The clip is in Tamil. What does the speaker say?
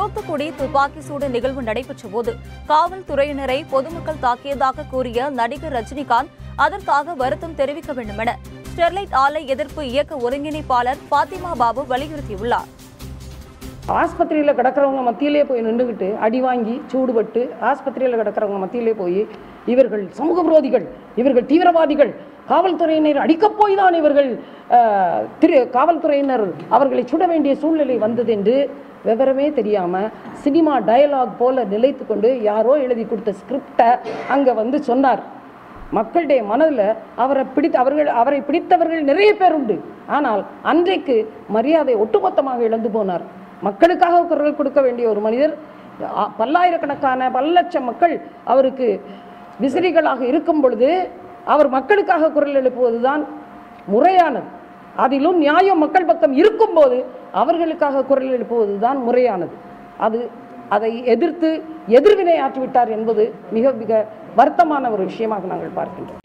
தூத்துக்குடி துப்பாக்கி சூடு நிகழ்வு நடைபெற்ற போது காவல்துறையினரை பொதுமக்கள் தாக்கியதாக கூறிய நடிகர் ரஜினிகாந்த் அதற்காக வருத்தம் தெரிவிக்க வேண்டும் என ஸ்டெர்லைட் ஆலை எதிர்ப்பு இயக்க ஒருங்கிணைப்பாளர் பாத்திமா பாபு வலியுறுத்தியுள்ளார். ஆஸ்பத்திரியில் கிடக்கிறவங்க மத்தியிலே போய் நின்றுக்கிட்டு அடி வாங்கி சூடுபட்டு ஆஸ்பத்திரியில் கிடக்கிறவங்க மத்தியிலே போய் இவர்கள் சமூக விரோதிகள் இவர்கள் தீவிரவாதிகள் காவல்துறையினர் அடிக்கப் போய் தான் இவர்கள் திரு காவல்துறையினர் அவர்களை சுட வேண்டிய சூழ்நிலை வந்தது என்று விவரமே தெரியாமல் சினிமா டயலாக் போல நிலைத்து கொண்டு யாரோ எழுதி கொடுத்த ஸ்கிரிப்டை அங்கே வந்து சொன்னார். மக்களுடைய மனதில் அவரை பிடித்த அவர்கள் அவரை பிடித்தவர்கள் நிறைய பேர் உண்டு. ஆனால் அன்றைக்கு மரியாதை ஒட்டுமொத்தமாக இழந்து போனார். மக்களுக்காக குரல் கொடுக்க வேண்டிய ஒரு மனிதர் பல்லாயிரக்கணக்கான பல லட்சம் மக்கள் அவருக்கு விசிறிகளாக இருக்கும் பொழுது அவர் மக்களுக்காக குரல் எழுப்புவதுதான் முறையானது. அதிலும் நியாயம் மக்கள் பக்கம் இருக்கும்போது அவர்களுக்காக குரல் எழுப்புவதுதான் முறையானது. அது அதை எதிர்த்து எதிர்வினை ஆற்றிவிட்டார் என்பது மிக மிக வருத்தமான ஒரு விஷயமாக நாங்கள் பார்க்கின்றோம்.